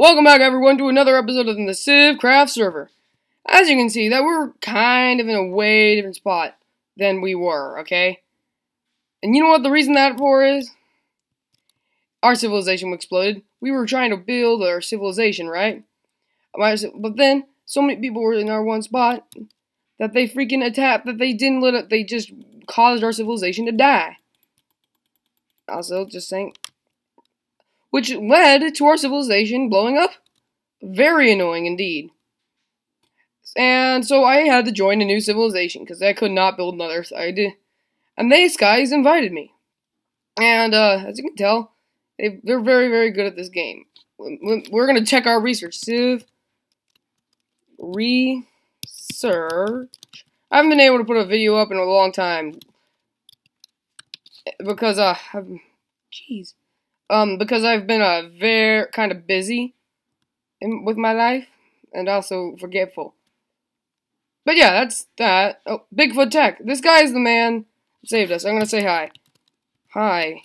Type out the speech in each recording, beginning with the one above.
Welcome back everyone to another episode of the Civ Craft server. As you can see, that we're kind of in a way different spot than we were, okay? And you know what the reason that for is? Our civilization exploded. We were trying to build our civilization, right? But then, so many people were in our one spot that they freaking attacked, that they didn't let it, they just caused our civilization to die. Also, just saying, which led to our civilization blowing up. Very annoying indeed. And so I had to join a new civilization because I could not build another. So I did, and these guys invited me. And uh, as you can tell, they they're very very good at this game. We're gonna check our research. Civ research. I haven't been able to put a video up in a long time because uh, jeez, um, because I've been a very kind of busy in, with my life and also forgetful. But yeah, that's that. Oh, Bigfootech. This guy is the man saved us. I'm gonna say hi. Hi.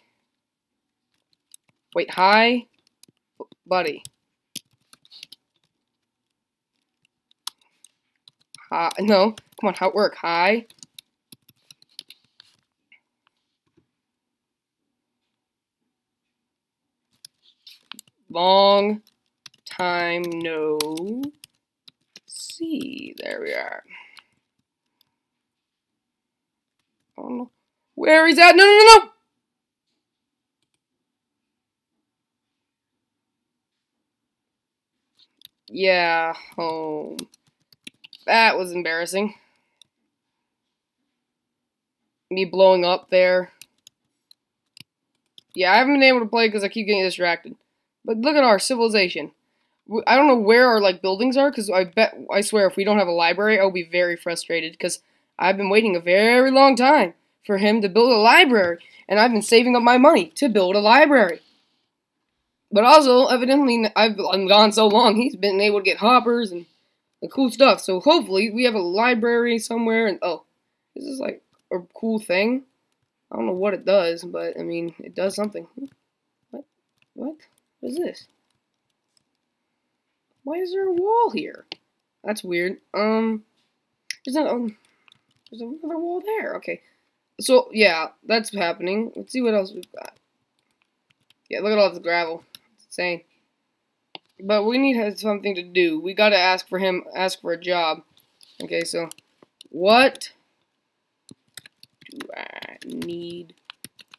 Wait, hi? Buddy. Hi. No. Come on, how it work? Hi. Long time no see. There we are. Oh no. Where is that? No, no, no, no! Yeah, home. That was embarrassing. Me blowing up there. Yeah, I haven't been able to play because I keep getting distracted. But look at our civilization. I don't know where our like buildings are because I bet I swear if we don't have a library, I'll be very frustrated because I've been waiting a very long time for him to build a library, and I've been saving up my money to build a library. But also, evidently, I've gone so long, he's been able to get hoppers and, the cool stuff. So hopefully, we have a library somewhere. And oh, this is like a cool thing. I don't know what it does, but I mean, it does something. What? What? What is this? Why is there a wall here? That's weird. Um, there's, not, um, there's another wall there. Okay. So, yeah, that's happening. Let's see what else we've got. Yeah, look at all this gravel. It's insane. But we need something to do. We gotta ask for him, ask for a job. Okay, so, what do I need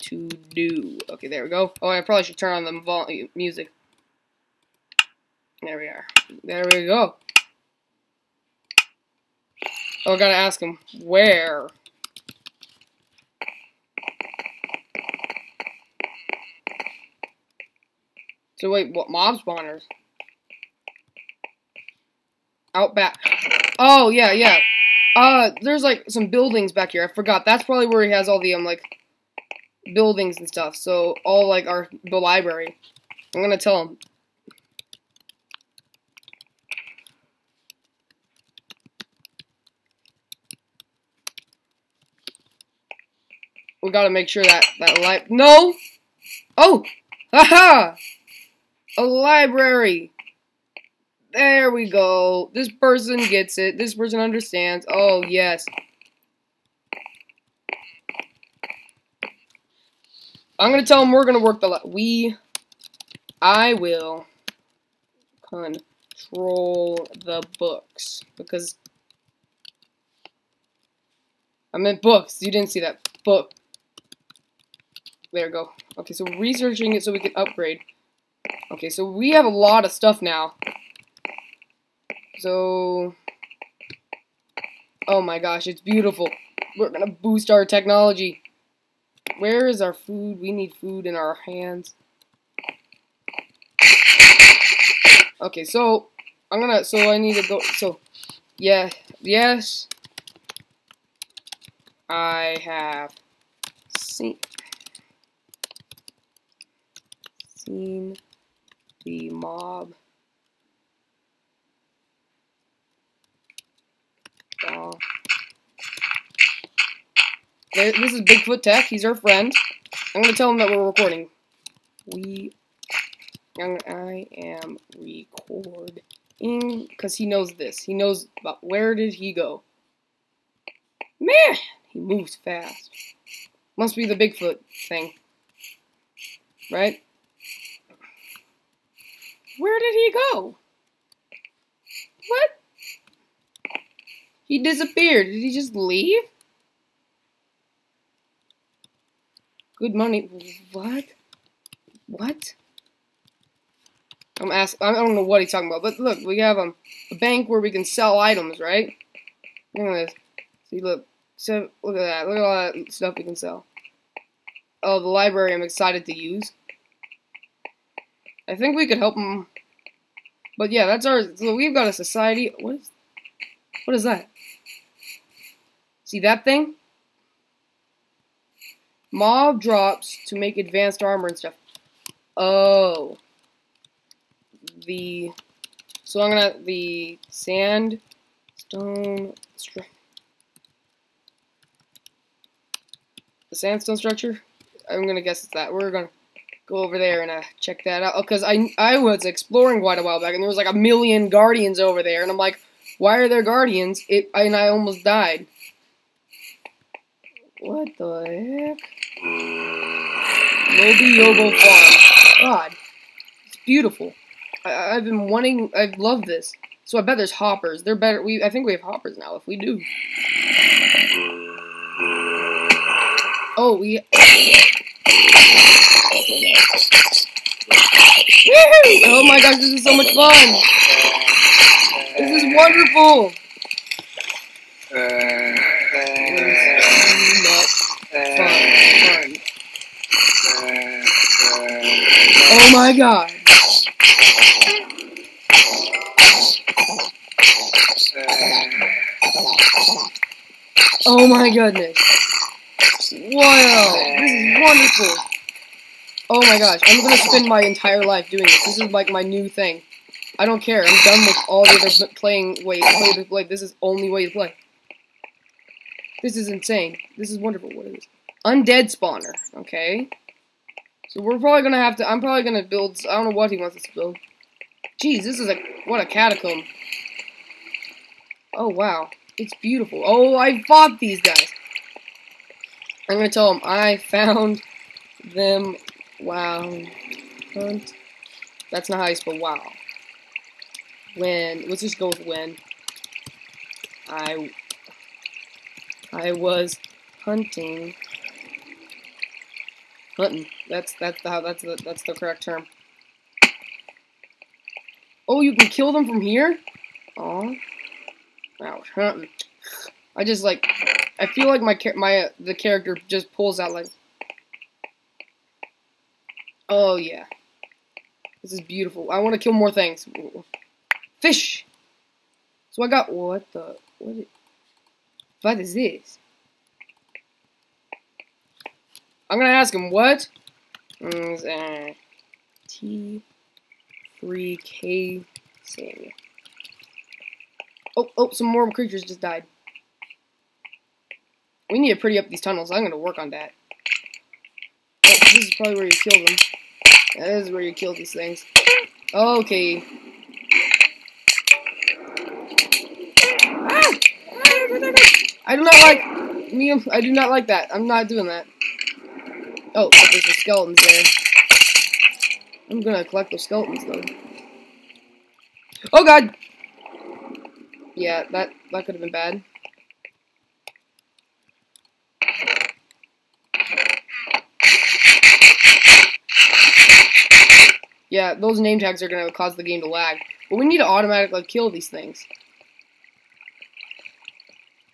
to do. Okay, there we go. Oh, I probably should turn on the volume music. There we are. There we go. Oh, I gotta ask him where. So wait, what mob spawners? Out back. Oh yeah, yeah. Uh, there's like some buildings back here. I forgot. That's probably where he has all the um like buildings and stuff. So all like our the library. I'm gonna tell him. We gotta make sure that that li- No. Oh, aha! A library. There we go. This person gets it. This person understands. Oh yes. I'm gonna tell him we're gonna work the we. I will control the books because I meant books. You didn't see that book. There we go. Okay, so researching it so we can upgrade. Okay, so we have a lot of stuff now. So, oh my gosh, it's beautiful. We're gonna boost our technology. Where is our food? We need food in our hands. Okay, so I'm gonna. So I need to go. So yeah, yes. I have seen seen the mob. Uh, this is Bigfootech. He's our friend. I'm gonna tell him that we're recording. We I am recording because he knows this. He knows about where did he go. Man, he moves fast. Must be the Bigfoot thing. Right? Where did he go? What? He disappeared. Did he just leave? Good money. What? What? I'm asking. I don't know what he's talking about. But look, we have um, a bank where we can sell items, right? Look at this. See, look. So look at that. Look at all that stuff we can sell. Oh, the library. I'm excited to use. I think we could help him. But yeah, that's our. So we've got a society. What is? What is that? See that thing? Mob drops to make advanced armor and stuff. Oh. The so I'm gonna the sand stone the sandstone structure. I'm gonna guess it's that. We're gonna go over there and uh, check that out because I I was exploring quite a while back and there was like a million guardians over there and I'm like, why are there guardians? It and I almost died. What the heck? Moby Yobo Farm. God, it's beautiful. I, have been wanting. I love this. So I bet there's hoppers. They're better. We I think we have hoppers now. If we do. Oh, we. Oh my gosh, this is so much fun! This is wonderful! Uh, Oh my god! Oh my goodness! Wow, this is wonderful! Oh my gosh, I'm gonna spend my entire life doing this. This is like my new thing. I don't care. I'm done with all the other playing ways. Play. This is only way to play. This is insane. This is wonderful. What is? Undead spawner. Okay. So we're probably gonna have to. I'm probably gonna build. I don't know what he wants us to build. Jeez, this is a what a catacomb. Oh wow, it's beautiful. Oh, I fought these guys. I'm gonna tell them I found them Wow. Hunt. That's not how you spell wow. When, let's just go with when. I, I was hunting. Hunting. That's, that's the, that's the, that's the correct term. Oh, you can kill them from here? Oh. Wow, hunting. I just like, I feel like my, my, uh, the character just pulls out like, Oh, yeah. This is beautiful. I want to kill more things. Fish! So I got... What the... What is, what is this? I'm to ask him, what? Mm, uh, T3K Samuel. Oh, oh, some more creatures just died. We need to pretty up these tunnels. I'm to work on that. Oh, this is probably where you kill them. That is where you kill these things. Okay. I do not like me. I do not like that. I'm not doing that. Oh, there's the skeletons there. I'm gonna collect those skeletons though. Oh god! Yeah, that that could have been bad. Yeah, those name tags are to cause the game to lag. But we need to automatically kill these things.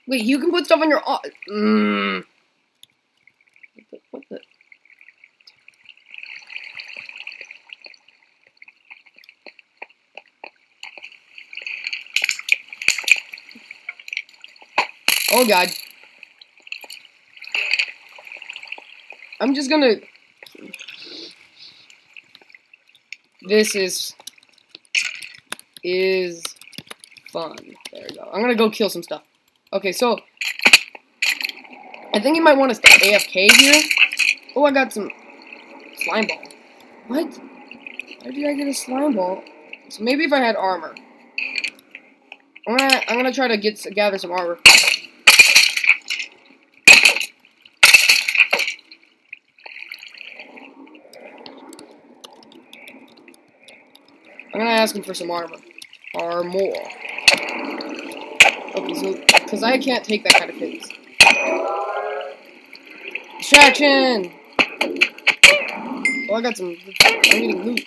Wait, you can put stuff on your... Mm. What the Oh god. I'm just gonna This is is fun. There we go. I'm gonna go kill some stuff. Okay, so I think you might want to stay AFK here. Oh, I got some slime ball. What? Why did I get a slime ball? So maybe if I had armor. I'm gonna I'm gonna try to get gather some armor. I'm gonna ask him for some armor. Armor. Okay, so because I can't take that kind of hits. Distraction! Oh, I got some. I'm getting loot.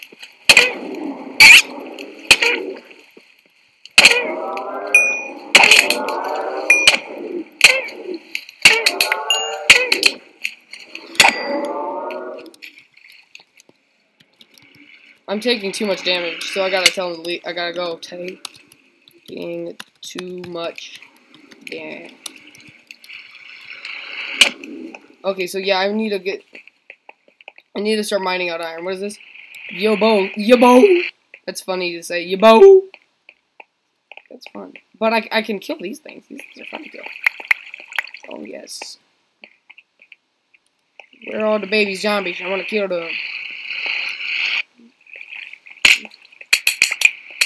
I'm taking too much damage, so I gotta tell leave. I gotta go. Taking too much damage. Okay, so yeah, I need to get. I need to start mining out iron. What is this? Yobo, yobo. That's funny to say, yobo. That's fun. But I, I can kill these things. These things are fun to kill. Oh yes. Where are all the baby zombies? I want to kill them.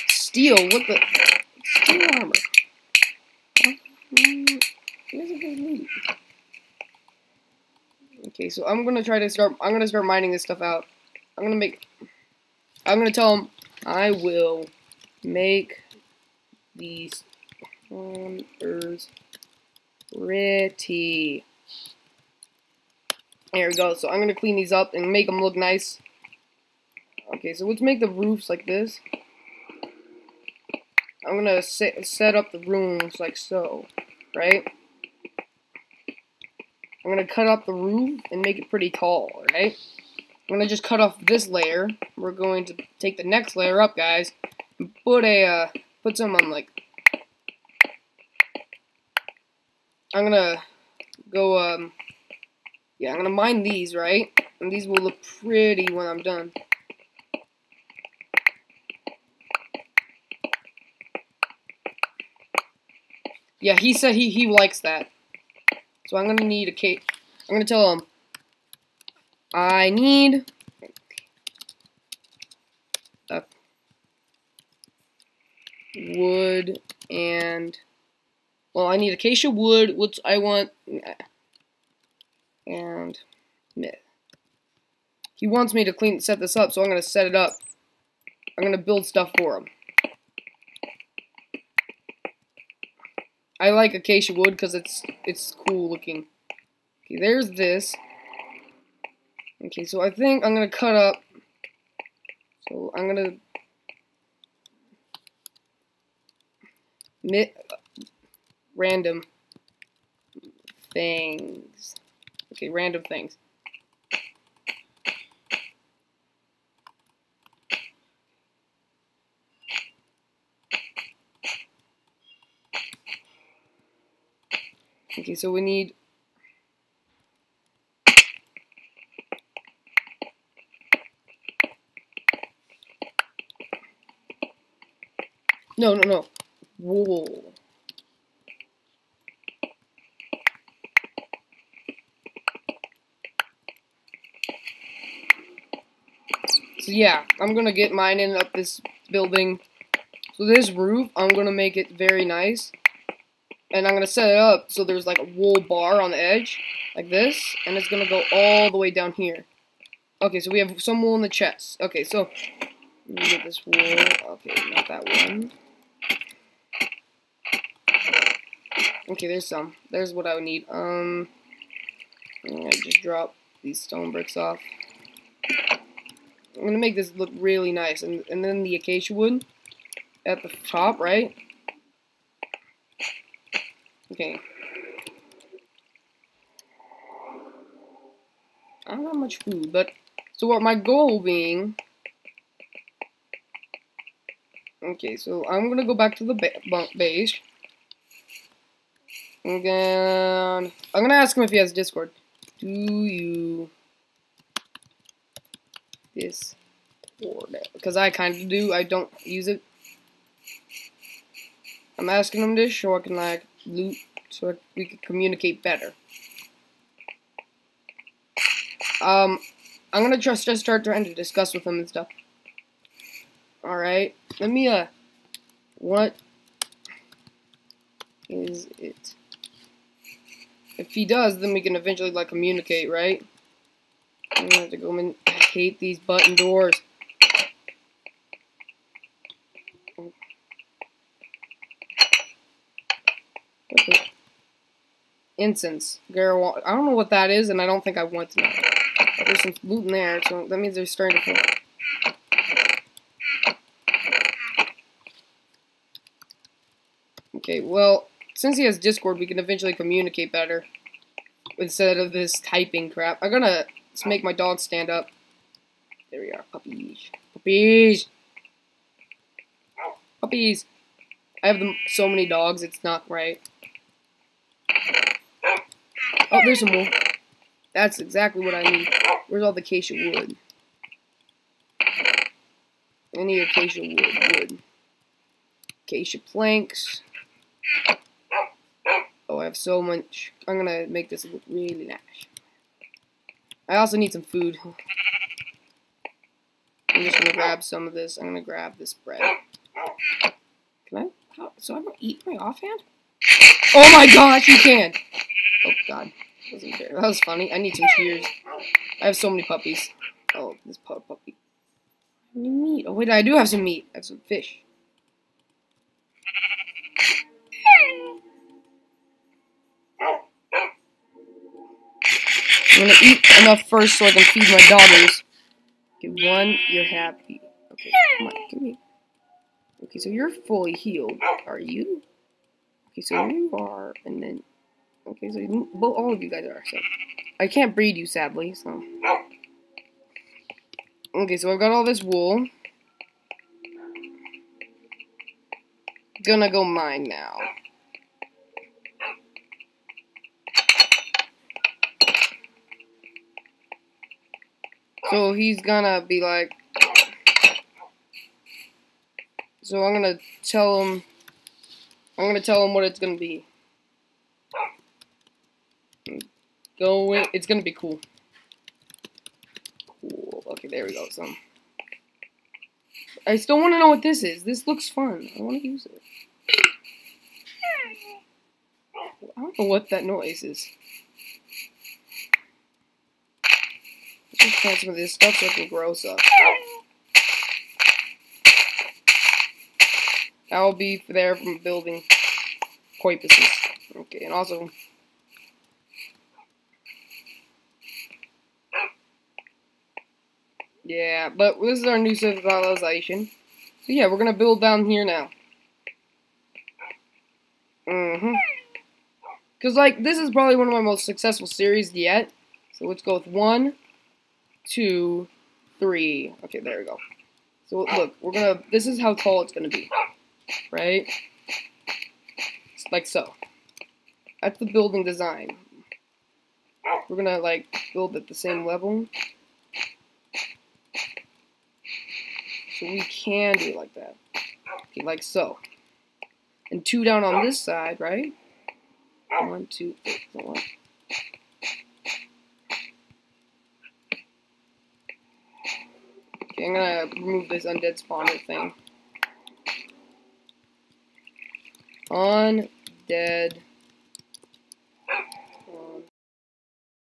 Steel, what the? Steel armor. Okay, so I'm gonna try to start. I'm gonna start mining this stuff out. I'm gonna make. I'm gonna tell him I will make these spawners pretty. There we go. So I'm gonna clean these up and make them look nice. Okay, so let's make the roofs like this. I'm gonna set up the rooms like so, right? I'm gonna cut up the roof and make it pretty tall, right? I'm gonna just cut off this layer. We're going to take the next layer up, guys, and put a uh, put some on like. I'm gonna go um. Yeah, I'm gonna mine these, right? And these will look pretty when I'm done. Yeah, he said he, he likes that. So I'm gonna need a cake. I'm gonna tell him I need a wood and well, I need acacia wood. What's I want and he wants me to clean set this up, so I'm gonna set it up. I'm gonna build stuff for him. I like acacia wood because it's it's cool looking. Okay, there's this. Okay, so I think I'm gonna cut up. So I'm gonna knit random things. Okay, random things. Okay, so we need No, no, no. Wool. So yeah, I'm gonna get mine in up this building. So this roof, I'm gonna make it very nice and I'm to set it up so there's like a wool bar on the edge, like this, and it's to go all the way down here. Okay, so we have some wool in the chest. Okay, so, let me get this wool. Okay, not that one. Okay, there's some. There's what I would need. Um, I'm to just drop these stone bricks off. I'm to make this look really nice, and, and then the acacia wood at the top, right? Okay. I don't have much food, but so what my goal being Okay, so I'm gonna go back to the ba base. I'm gonna I'm gonna ask him if he has Discord. Do you Discord? Because I kind of do. I don't use it. I'm asking him this so I can like loot so we could communicate better. Um, I'm gonna just just start trying to discuss with him and stuff. Alright, let me, uh, what is it? If he does, then we can eventually, like, communicate, right? I'm gonna have to go in. Hate these button doors. Incense. I don't know what that is, and I don't think I want to know. There's some loot in there, so that means they're starting to Okay, well, since he has Discord, we can eventually communicate better. Instead of this typing crap. I'm gonna make my dog stand up. There we are, puppies. Puppies! Puppies! I have them, so many dogs, it's not right. Oh, there's some more. That's exactly what I need. Where's all the acacia wood? Any acacia wood, wood. Acacia planks. Oh, I have so much. I'm gonna make this look really nice. I also need some food. I'm just gonna grab some of this. I'm gonna grab this bread. Can I? How, so I don't eat my offhand? Oh my gosh, you can! Oh god. That was funny. I need some cheers. I have so many puppies. Oh, this puppy. Meat? Oh wait, I do have some meat. I have some fish. I'm gonna eat enough first so I can feed my daughters. Okay, one, you're happy. Okay, come on, give me. Okay, so you're fully healed. Are you? Okay, so you are, and then. Okay, so you, well, all of you guys are. So I can't breed you, sadly. So. Okay, so I've got all this wool. Gonna go mine now. So he's gonna be like, so I'm gonna tell him, I'm gonna tell him what it's gonna be. Go, it's gonna be cool. Cool. Okay, there we go. So, I still want to know what this is. This looks fun. I want to use it. I don't know what that noise is. Let's just some of this stuff so it can grow stuff. Will be there from building porpoises. Okay, and also Yeah, but this is our new civilization. So yeah, we're gonna build down here now. Mm-hmm. Cause like this is probably one of my most successful series yet. So let's go with one, two, three. Okay, there we go. So look, we're gonna. This is how tall it's gonna be, right? Like so. That's the building design. We're gonna like build at the same level. So we can do it like that. Okay, like so. And two down on this side, right? One, two, three, four. Okay, I'm gonna remove this undead spawner thing. Undead